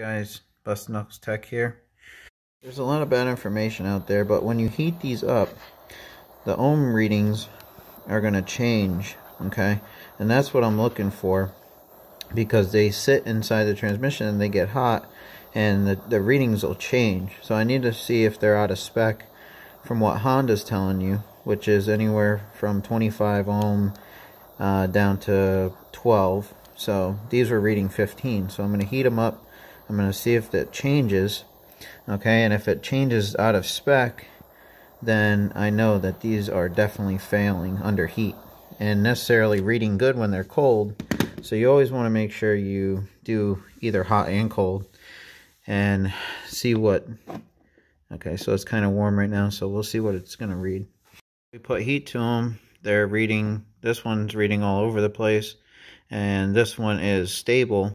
guys, Busted Knuckles Tech here. There's a lot of bad information out there, but when you heat these up, the ohm readings are going to change, okay? And that's what I'm looking for because they sit inside the transmission and they get hot and the, the readings will change. So I need to see if they're out of spec from what Honda's telling you, which is anywhere from 25 ohm uh, down to 12. So these were reading 15. So I'm going to heat them up I'm going to see if that changes. Okay, and if it changes out of spec, then I know that these are definitely failing under heat and necessarily reading good when they're cold. So you always want to make sure you do either hot and cold and see what okay so it's kind of warm right now so we'll see what it's going to read we put heat to them they're reading this one's reading all over the place and this one is stable